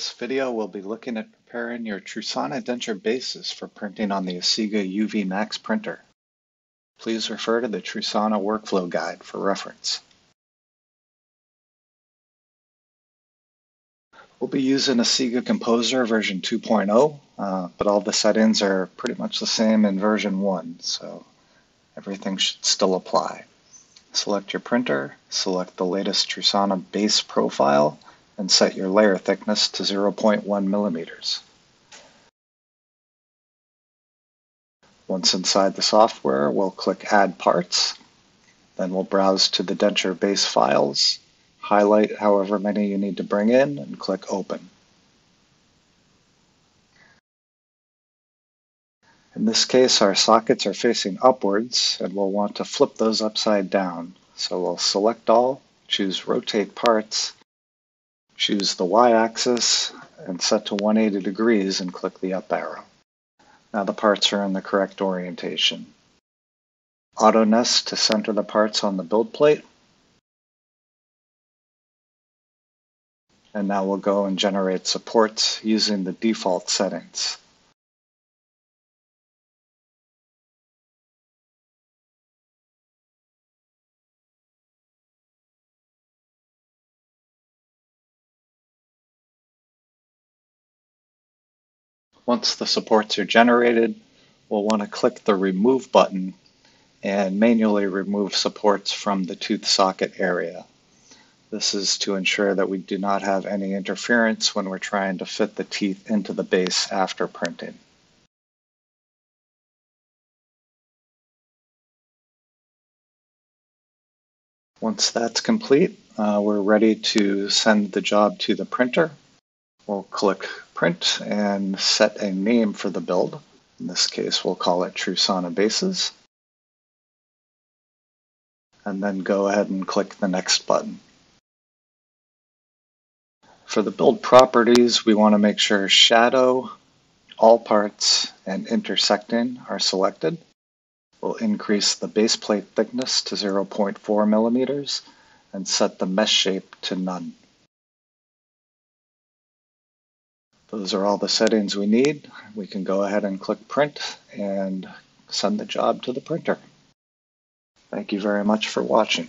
this video, we'll be looking at preparing your Trusana denture bases for printing on the Asiga UV Max printer. Please refer to the Trusana workflow guide for reference. We'll be using Asiga Composer version 2.0, uh, but all the settings are pretty much the same in version 1, so everything should still apply. Select your printer, select the latest Trusana base profile, and set your layer thickness to 0.1 millimeters. Once inside the software, we'll click Add Parts. Then we'll browse to the denture base files, highlight however many you need to bring in, and click Open. In this case, our sockets are facing upwards, and we'll want to flip those upside down. So we'll select all, choose Rotate Parts, Choose the y-axis and set to 180 degrees and click the up arrow. Now the parts are in the correct orientation. Auto nest to center the parts on the build plate. And now we'll go and generate supports using the default settings. Once the supports are generated, we'll want to click the Remove button and manually remove supports from the tooth socket area. This is to ensure that we do not have any interference when we're trying to fit the teeth into the base after printing. Once that's complete, uh, we're ready to send the job to the printer. We'll click print and set a name for the build. In this case, we'll call it Trusana Bases. And then go ahead and click the next button. For the build properties, we want to make sure shadow, all parts, and intersecting are selected. We'll increase the base plate thickness to 0.4 millimeters and set the mesh shape to none. Those are all the settings we need. We can go ahead and click print and send the job to the printer. Thank you very much for watching.